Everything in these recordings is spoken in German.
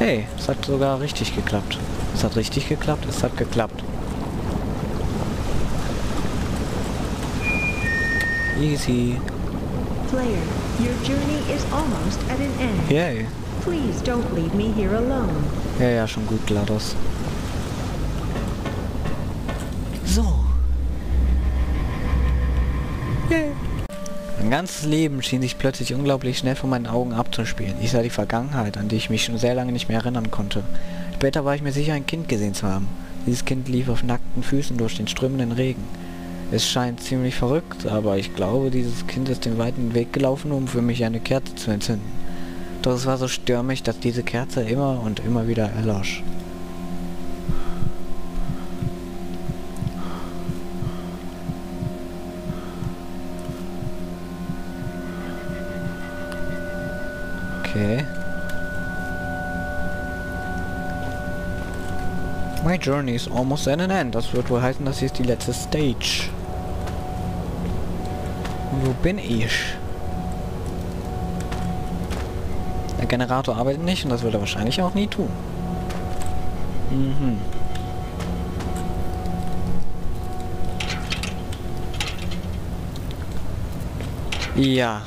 Hey, es hat sogar richtig geklappt. Es hat richtig geklappt, es hat geklappt. Easy. Player, your journey is almost at an end. Yay. Please don't leave me here alone. Ja, ja, schon gut, GLaDOS. So. Yay. Mein ganzes Leben schien sich plötzlich unglaublich schnell vor meinen Augen abzuspielen. Ich sah die Vergangenheit, an die ich mich schon sehr lange nicht mehr erinnern konnte. Später war ich mir sicher, ein Kind gesehen zu haben. Dieses Kind lief auf nackten Füßen durch den strömenden Regen. Es scheint ziemlich verrückt, aber ich glaube, dieses Kind ist den weiten Weg gelaufen, um für mich eine Kerze zu entzünden. Doch es war so stürmisch, dass diese Kerze immer und immer wieder erlosch. Okay. My journey is almost at an end. Das wird wohl heißen, das hier ist die letzte Stage. Wo bin ich? Der Generator arbeitet nicht und das wird er wahrscheinlich auch nie tun. Mhm. Ja.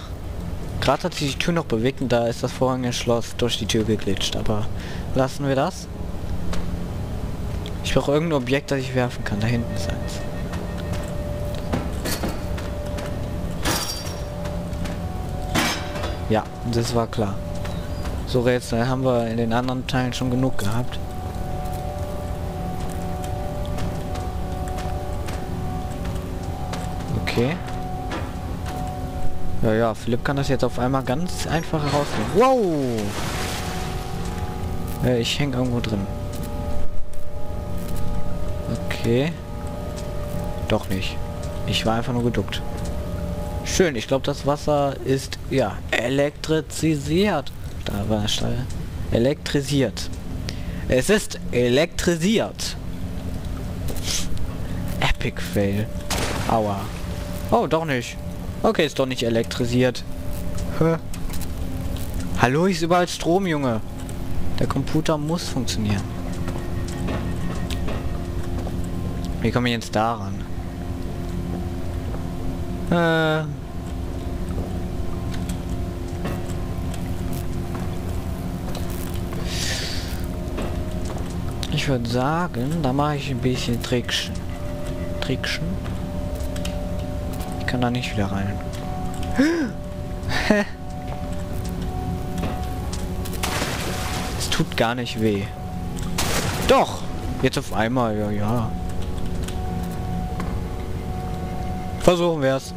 Gerade hat sich die Tür noch bewegt und da ist das vorrangige Schloss durch die Tür geglitscht. Aber lassen wir das. Ich brauche irgendein Objekt, das ich werfen kann. Da hinten ist eins. Ja, das war klar. So Rätsel haben wir in den anderen Teilen schon genug gehabt. Okay. Ja, ja, Philipp kann das jetzt auf einmal ganz einfach herausfinden. Wow! Ja, ich hänge irgendwo drin. Okay. Doch nicht. Ich war einfach nur geduckt. Schön, ich glaube das Wasser ist, ja, elektrisiert. Da war es Elektrisiert. Es ist elektrisiert. Epic Fail. Aua. Oh, doch nicht. Okay, ist doch nicht elektrisiert. Hä? Hallo, ist überall Strom, Junge. Der Computer muss funktionieren. Wie komme ich jetzt daran? Äh. Ich würde sagen, da mache ich ein bisschen Trickschen. Trickschen? Ich kann da nicht wieder rein. es tut gar nicht weh. Doch! Jetzt auf einmal, ja, ja. Versuchen wir es.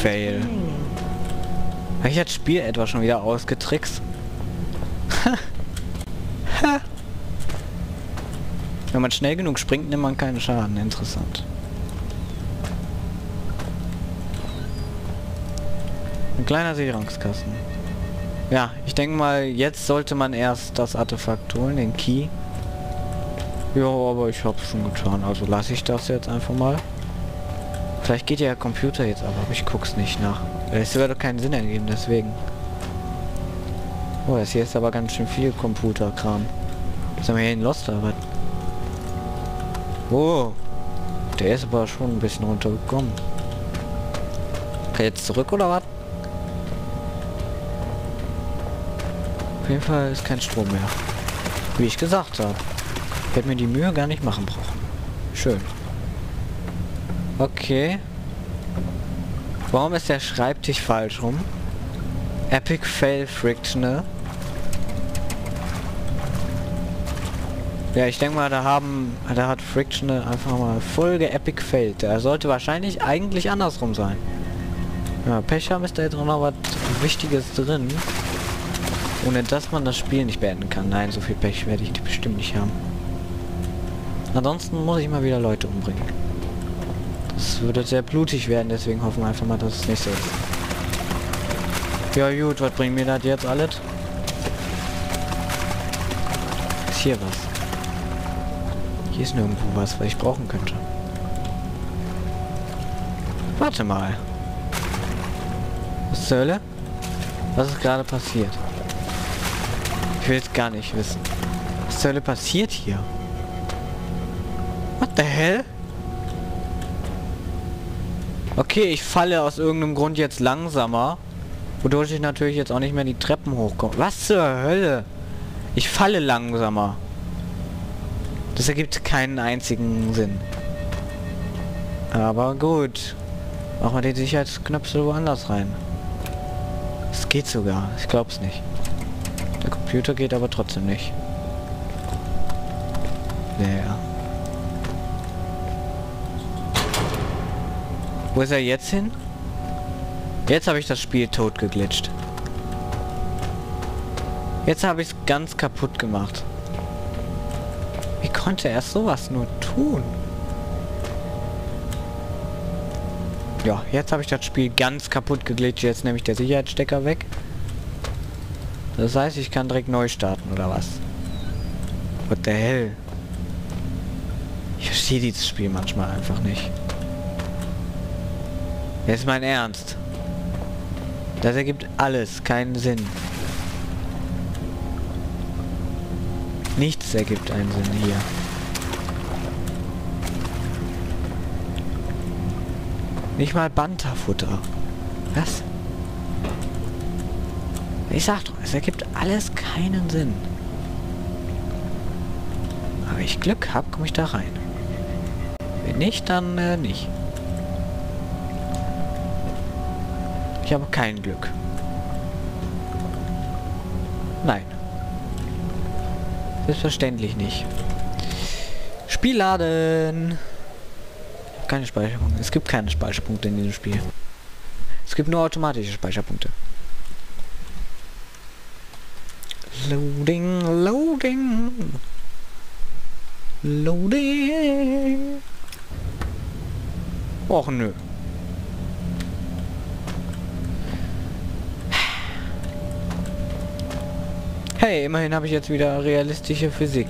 Fail. Habe ich das Spiel etwa schon wieder ausgetrickst? Wenn man schnell genug springt, nimmt man keinen Schaden. Interessant. Ein kleiner Sicherungskasten. Ja, ich denke mal, jetzt sollte man erst das Artefakt holen, den Key. Ja, aber ich habe schon getan, also lasse ich das jetzt einfach mal. Vielleicht geht ja Computer jetzt aber, aber ich guck's nicht nach. Es würde keinen Sinn ergeben, deswegen. Oh, das hier ist aber ganz schön viel Computerkram. Sind wir hier in Lost was? Oh, der ist aber schon ein bisschen runtergekommen. Kann jetzt zurück oder was? Auf jeden Fall ist kein Strom mehr. Wie ich gesagt habe. Ich hätte mir die Mühe gar nicht machen brauchen. Schön. Okay. Warum ist der Schreibtisch falsch rum? Epic Fail Frictional. Ja, ich denke mal, da haben, da hat Frictional einfach mal Folge Epic Failed. Er sollte wahrscheinlich eigentlich andersrum sein. Ja, Pech haben ist da jetzt auch noch was Wichtiges drin. Ohne dass man das Spiel nicht beenden kann. Nein, so viel Pech werde ich bestimmt nicht haben. Ansonsten muss ich mal wieder Leute umbringen. Das würde sehr blutig werden, deswegen hoffen wir einfach mal, dass es nicht so ist. Ja gut, was bringt mir das jetzt alles? Ist hier was? Hier ist nirgendwo was, was ich brauchen könnte. Warte mal. Was zur Hölle? Was ist gerade passiert? Ich will es gar nicht wissen. Was zur Hölle passiert hier? What the hell? Okay, ich falle aus irgendeinem Grund jetzt langsamer. Wodurch ich natürlich jetzt auch nicht mehr die Treppen hochkomme. Was zur Hölle? Ich falle langsamer. Das ergibt keinen einzigen Sinn. Aber gut. Machen wir den Sicherheitsknöpsel woanders rein. Es geht sogar. Ich glaub's nicht. Der Computer geht aber trotzdem nicht. Naja. Wo ist er jetzt hin? Jetzt habe ich das Spiel tot geglitscht. Jetzt habe ich es ganz kaputt gemacht. Wie konnte er sowas nur tun? Ja, jetzt habe ich das Spiel ganz kaputt geglitscht. Jetzt nehme ich der Sicherheitsstecker weg. Das heißt, ich kann direkt neu starten, oder was? What the hell? Ich verstehe dieses Spiel manchmal einfach nicht. Das ist mein Ernst. Das ergibt alles keinen Sinn. Nichts ergibt einen Sinn hier. Nicht mal Banterfutter. Was? Ich sag doch, es ergibt alles keinen Sinn. Aber ich Glück habe, komme ich da rein. Wenn nicht, dann äh, nicht. Ich habe kein Glück. Selbstverständlich nicht. Spiel laden. Keine Speicherpunkte. Es gibt keine Speicherpunkte in diesem Spiel. Es gibt nur automatische Speicherpunkte. Loading, loading. Loading. Och nö. Hey, immerhin habe ich jetzt wieder realistische Physik.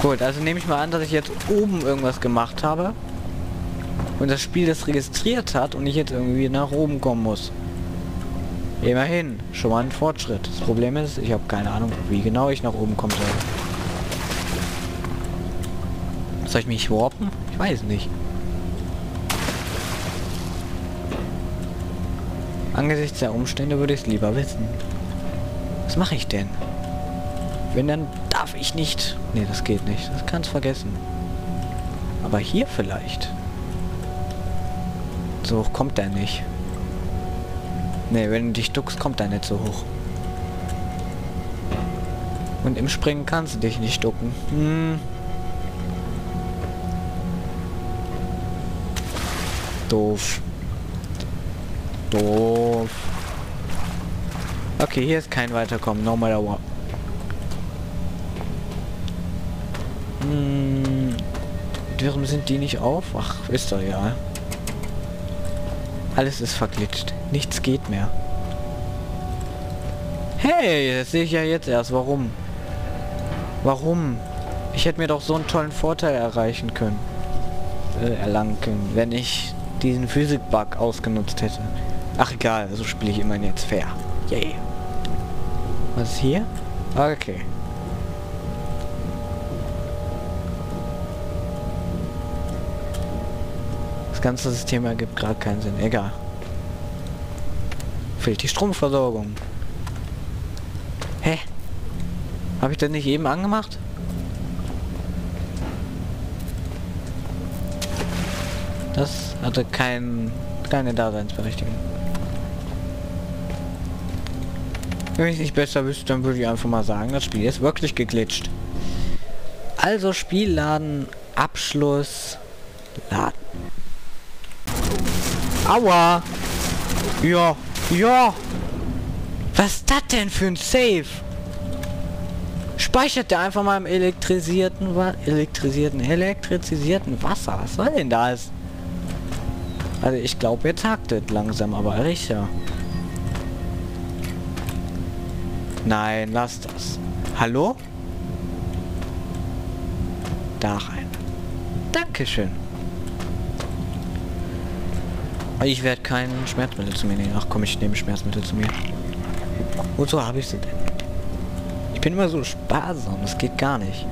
Gut, also nehme ich mal an, dass ich jetzt oben irgendwas gemacht habe. Und das Spiel das registriert hat und ich jetzt irgendwie nach oben kommen muss. Immerhin, schon mal ein Fortschritt. Das Problem ist, ich habe keine Ahnung, wie genau ich nach oben kommen soll. Soll ich mich warpen? Ich weiß nicht. Angesichts der Umstände würde ich es lieber wissen. Was mache ich denn? Wenn, dann darf ich nicht. Nee, das geht nicht. Das kannst vergessen. Aber hier vielleicht. So hoch kommt er nicht. Nee, wenn du dich duckst, kommt er nicht so hoch. Und im Springen kannst du dich nicht ducken. Hm. Doof. Doof. Okay, hier ist kein Weiterkommen. No matter what. Hm, warum sind die nicht auf? Ach, ist doch ja. Alles ist verglitscht. Nichts geht mehr. Hey, das sehe ich ja jetzt erst. Warum? Warum? Ich hätte mir doch so einen tollen Vorteil erreichen können. Äh, erlangen können, wenn ich diesen Physik-Bug ausgenutzt hätte. Ach egal, so spiele ich immerhin jetzt fair. Yay. Was ist hier? Okay. Das ganze System ergibt gerade keinen Sinn. Egal. Fehlt die Stromversorgung. Hä? Habe ich das nicht eben angemacht? Das hatte kein, keine Daseinsberechtigung. Wenn ich nicht besser wüsste, dann würde ich einfach mal sagen, das Spiel ist wirklich geglitscht. Also Spielladen, Abschluss, Laden. Aua! Ja, ja! Was ist das denn für ein Save? Speichert der einfach mal im elektrisierten, Wa elektrisierten, elektrisierten Wasser. Was soll denn das? Also ich glaube, jetzt hakt es langsam, aber sicher. Nein, lass das. Hallo? Da rein. Dankeschön. Ich werde kein Schmerzmittel zu mir nehmen. Ach komm, ich nehme Schmerzmittel zu mir. Wozu habe ich sie denn? Ich bin immer so sparsam, das geht gar nicht.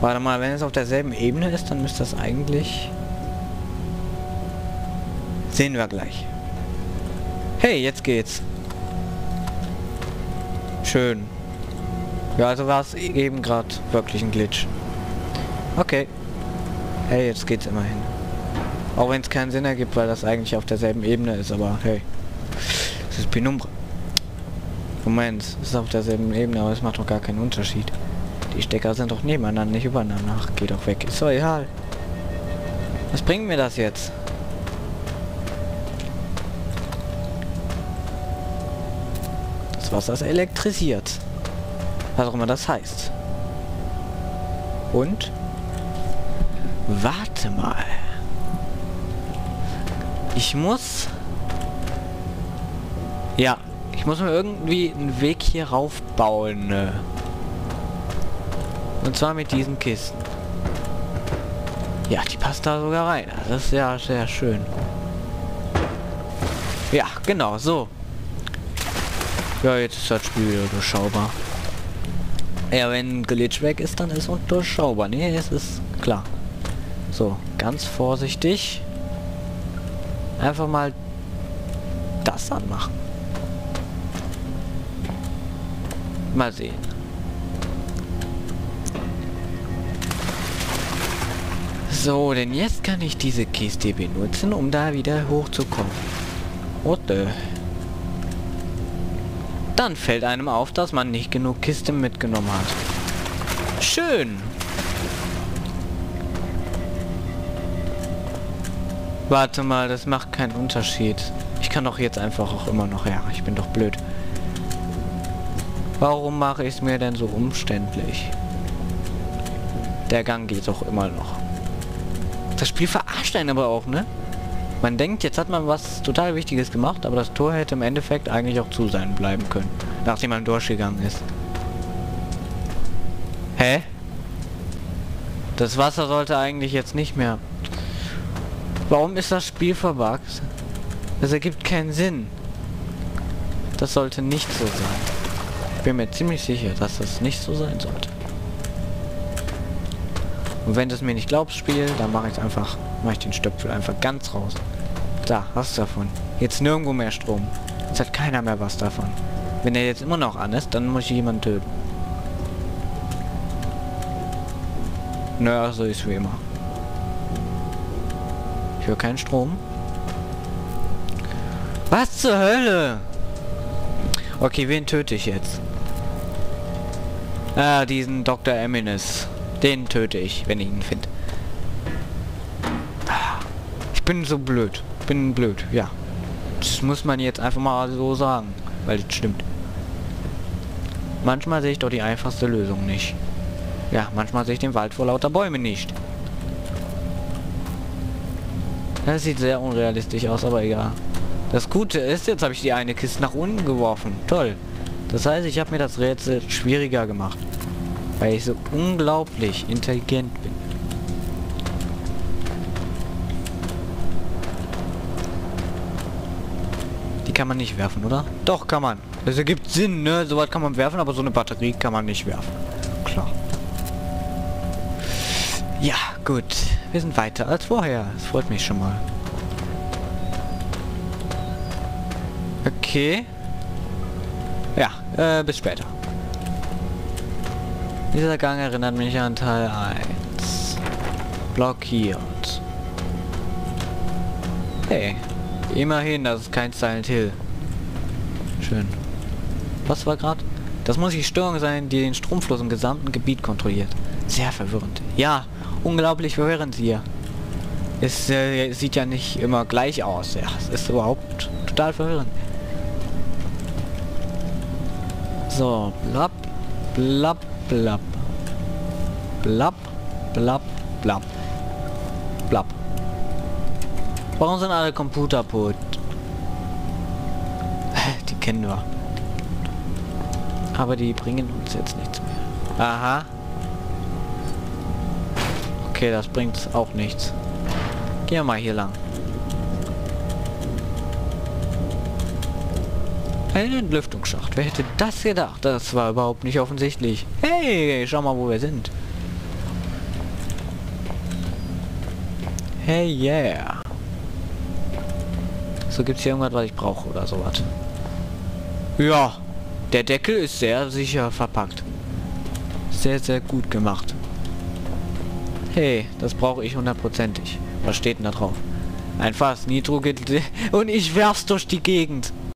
Warte mal, wenn es auf derselben Ebene ist, dann müsste das eigentlich... Sehen wir gleich. Hey, jetzt geht's. Schön. Ja, also war es eben gerade wirklich ein Glitch. Okay. Hey, jetzt geht's immerhin. Auch wenn es keinen Sinn ergibt, weil das eigentlich auf derselben Ebene ist, aber hey. Es ist Penumbra. Moment, es ist auf derselben Ebene, aber es macht doch gar keinen Unterschied. Die Stecker sind doch nebeneinander, nicht übereinander. Ach, geh doch weg. Ist doch egal. Was bringt mir das jetzt? Das Wasser ist elektrisiert. Was auch immer das heißt. Und? Warte mal. Ich muss... Ja, ich muss mir irgendwie einen Weg hier rauf bauen. Und zwar mit diesen Kisten. Ja, die passt da sogar rein. Das ist ja sehr schön. Ja, genau, so. Ja, jetzt ist das Spiel durchschaubar. Ja, wenn Glitch weg ist, dann ist es durchschaubar. Nee, es ist klar. So, ganz vorsichtig. Einfach mal das anmachen. Mal sehen. So, denn jetzt kann ich diese Kiste benutzen, um da wieder hochzukommen. Oder? Dann fällt einem auf, dass man nicht genug Kiste mitgenommen hat. Schön. Warte mal, das macht keinen Unterschied. Ich kann doch jetzt einfach auch immer noch... Ja, ich bin doch blöd. Warum mache ich es mir denn so umständlich? Der Gang geht doch immer noch. Das Spiel verarscht einen aber auch, ne? Man denkt, jetzt hat man was total Wichtiges gemacht, aber das Tor hätte im Endeffekt eigentlich auch zu sein bleiben können, nachdem man durchgegangen ist. Hä? Das Wasser sollte eigentlich jetzt nicht mehr... Warum ist das Spiel verbuggt? Das ergibt keinen Sinn. Das sollte nicht so sein. Ich bin mir ziemlich sicher, dass das nicht so sein sollte. Und wenn du es mir nicht glaubst, Spiel, dann mache ich einfach, mache ich den Stöpsel einfach ganz raus. Da, hast du davon. Jetzt nirgendwo mehr Strom. Jetzt hat keiner mehr was davon. Wenn er jetzt immer noch an ist, dann muss ich jemanden töten. Naja, so ist wie immer. Ich höre keinen Strom. Was zur Hölle? Okay, wen töte ich jetzt? Ah, diesen Dr. Eminus. Den töte ich, wenn ich ihn finde. Ich bin so blöd. Bin blöd, ja. Das muss man jetzt einfach mal so sagen. Weil das stimmt. Manchmal sehe ich doch die einfachste Lösung nicht. Ja, manchmal sehe ich den Wald vor lauter Bäume nicht. Das sieht sehr unrealistisch aus, aber egal. Das Gute ist, jetzt habe ich die eine Kiste nach unten geworfen. Toll. Das heißt, ich habe mir das Rätsel schwieriger gemacht. Weil ich so unglaublich intelligent bin. Die kann man nicht werfen, oder? Doch, kann man. Das ergibt Sinn, ne? Soweit kann man werfen, aber so eine Batterie kann man nicht werfen. Klar. Ja, gut. Wir sind weiter als vorher. Das freut mich schon mal. Okay. Ja, äh, bis später. Dieser Gang erinnert mich an Teil 1. Blockiert. Hey. Immerhin, das ist kein Silent Hill. Schön. Was war gerade? Das muss die Störung sein, die den Stromfluss im gesamten Gebiet kontrolliert. Sehr verwirrend. Ja, unglaublich verwirrend hier. Es äh, sieht ja nicht immer gleich aus. Ja, es ist überhaupt total verwirrend. So, blab, blab, blab. Blab, blab, blab. Blab. Warum sind alle Computer put? Die kennen wir. Aber die bringen uns jetzt nichts mehr. Aha. Okay, das bringt auch nichts. Gehen wir mal hier lang. Ein Entlüftungsschacht. Wer hätte das gedacht? Das war überhaupt nicht offensichtlich. Hey, schau mal, wo wir sind. Hey, yeah. So gibt's hier irgendwas, was ich brauche oder sowas. Ja, der Deckel ist sehr sicher verpackt. Sehr, sehr gut gemacht. Hey, das brauche ich hundertprozentig. Was steht denn da drauf? Ein Fass, Nitro geht und ich werf's durch die Gegend.